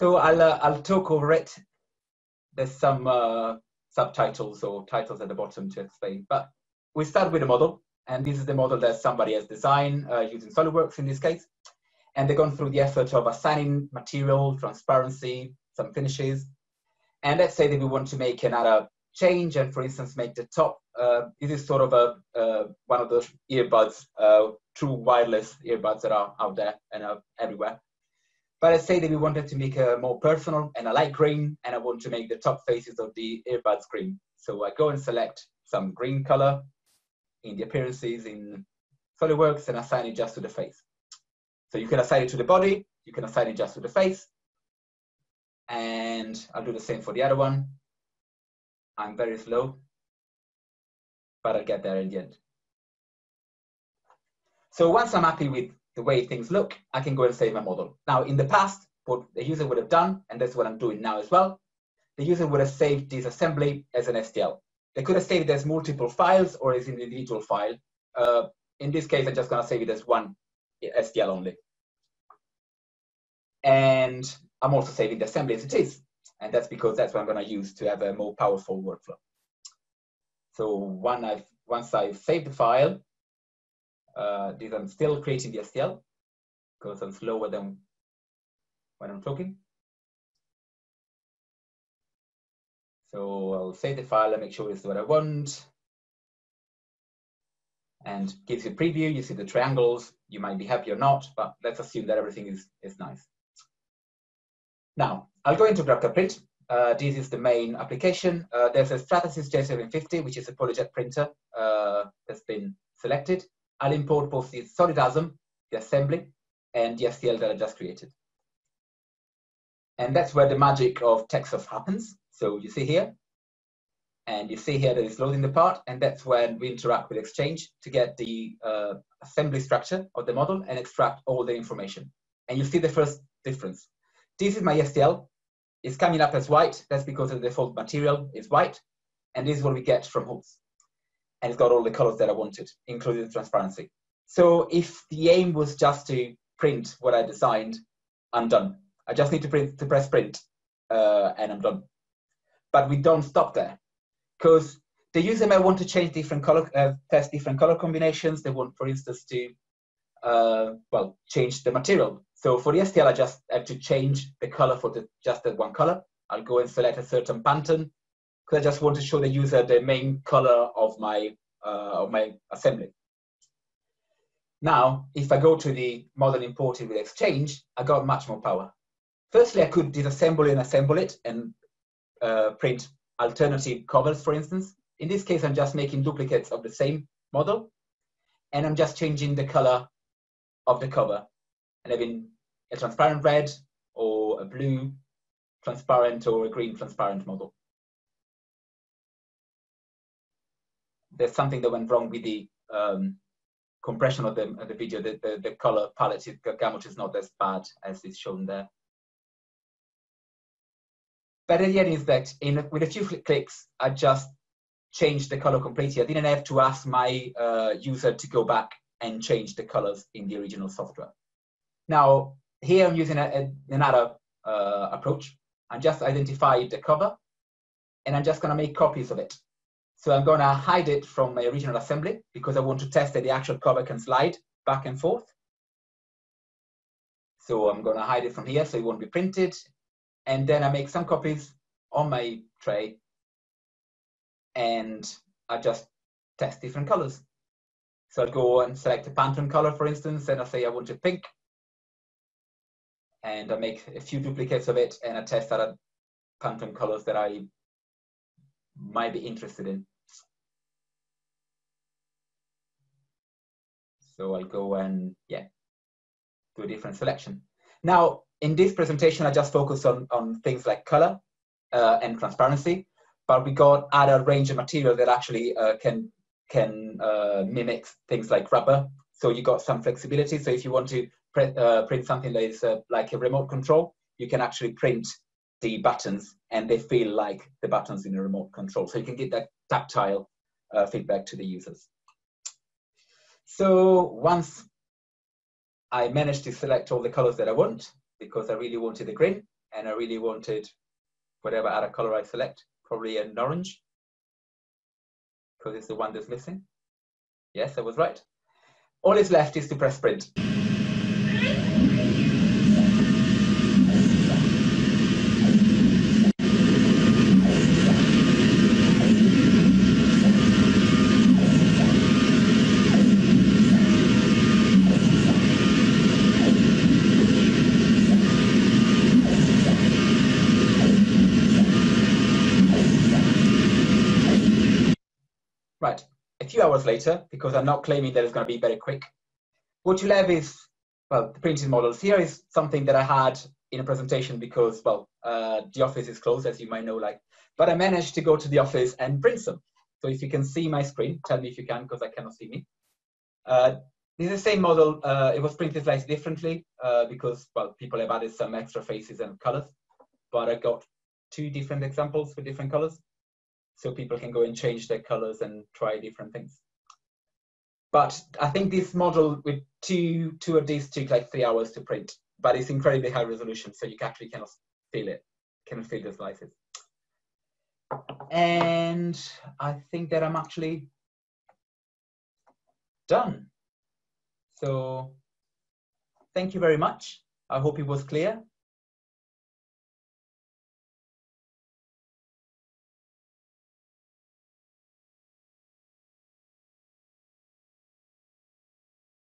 So I'll, uh, I'll talk over it. There's some uh, subtitles or titles at the bottom to explain, but we start with a model, and this is the model that somebody has designed uh, using SolidWorks in this case. And they've gone through the effort of assigning material, transparency, some finishes. And let's say that we want to make another change and for instance make the top uh, this is sort of a uh, one of those earbuds uh, true wireless earbuds that are out there and are everywhere but let's say that we wanted to make a more personal and a light green and i want to make the top faces of the earbuds green. So i go and select some green color in the appearances in SolidWorks and assign it just to the face. So you can assign it to the body you can assign it just to the face and I'll do the same for the other one. I'm very slow, but I'll get there in the end. So once I'm happy with the way things look, I can go and save my model. Now, in the past, what the user would have done, and that's what I'm doing now as well, the user would have saved this assembly as an STL. They could have saved it as multiple files or as an individual file. Uh, in this case, I'm just going to save it as one STL only. And I'm also saving the assembly as it is. And that's because that's what I'm going to use to have a more powerful workflow. So when I've, once I've saved the file, uh, this I'm still creating the STL because I'm slower than when I'm talking. So I'll save the file and make sure it's what I want. And gives you a preview, you see the triangles, you might be happy or not, but let's assume that everything is, is nice. Now, I'll go into GrabCAD Uh, this is the main application. Uh, there's a Stratasys J750, which is a PolyJet printer uh, that's been selected. I'll import both the SolidASM, the assembly, and the STL that I just created. And that's where the magic of Texas happens. So you see here, and you see here that it's loading the part, and that's when we interact with Exchange to get the uh, assembly structure of the model and extract all the information. And you see the first difference. This is my STL. It's coming up as white. That's because the default material is white. And this is what we get from HOOPS. And it's got all the colors that I wanted, including the transparency. So if the aim was just to print what I designed, I'm done. I just need to, print, to press print uh, and I'm done. But we don't stop there because the user may want to change different color, uh, test different color combinations. They want, for instance, to, uh, well, change the material. So for the STL, I just have to change the color for the, just that one color. I'll go and select a certain Pantone because I just want to show the user the main color of my, uh, of my assembly. Now, if I go to the model imported with Exchange, I got much more power. Firstly, I could disassemble and assemble it and uh, print alternative covers, for instance. In this case, I'm just making duplicates of the same model, and I'm just changing the color of the cover and having a transparent red or a blue transparent or a green transparent model. There's something that went wrong with the um, compression of the, of the video. The, the, the color palette the gamut is not as bad as is shown there. But the idea is that in, with a few clicks, I just changed the color completely. I didn't have to ask my uh, user to go back and change the colors in the original software. Now, here I'm using a, a, another uh, approach. I just identified the cover and I'm just gonna make copies of it. So I'm gonna hide it from my original assembly because I want to test that the actual cover can slide back and forth. So I'm gonna hide it from here so it won't be printed. And then I make some copies on my tray and I just test different colors. So I'll go and select a Pantone color, for instance, and I say I want it pink and I make a few duplicates of it and I test other Pantone colors that I might be interested in. So I'll go and yeah, do a different selection. Now, in this presentation, I just focus on, on things like color uh, and transparency, but we got other range of material that actually uh, can can uh, mimic things like rubber. So you got some flexibility. So if you want to print, uh, print something that is uh, like a remote control, you can actually print the buttons and they feel like the buttons in a remote control. So you can get that tactile uh, feedback to the users. So once I managed to select all the colors that I want, because I really wanted the green, and I really wanted whatever other color I select, probably an orange, because it's the one that's missing. Yes, I was right. All is left is to press print. Few hours later, because I'm not claiming that it's going to be very quick, what you'll have is, well, the printed models. Here is something that I had in a presentation because, well, uh, the office is closed, as you might know, like, but I managed to go to the office and print some. So if you can see my screen, tell me if you can, because I cannot see me. Uh, this is the same model. Uh, it was printed slightly differently uh, because, well, people have added some extra faces and colors, but I got two different examples with different colors so people can go and change their colors and try different things. But I think this model with two two of these took like three hours to print, but it's incredibly high resolution, so you actually cannot feel it, cannot feel the slices. And I think that I'm actually done. So thank you very much. I hope it was clear.